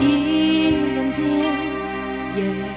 一人间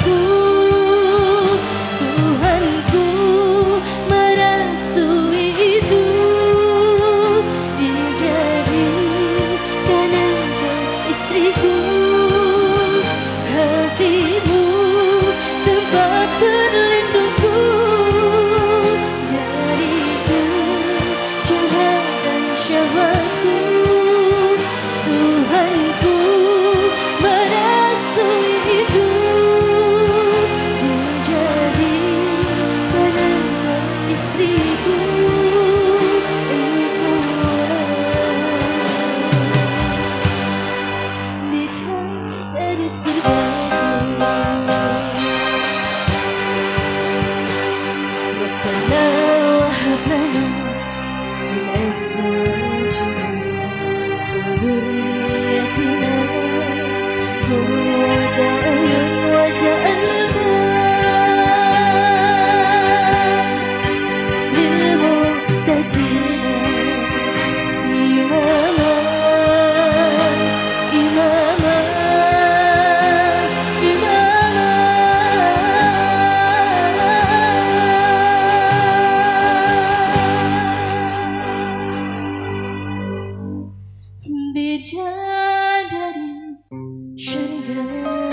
aku bijak dari syurga.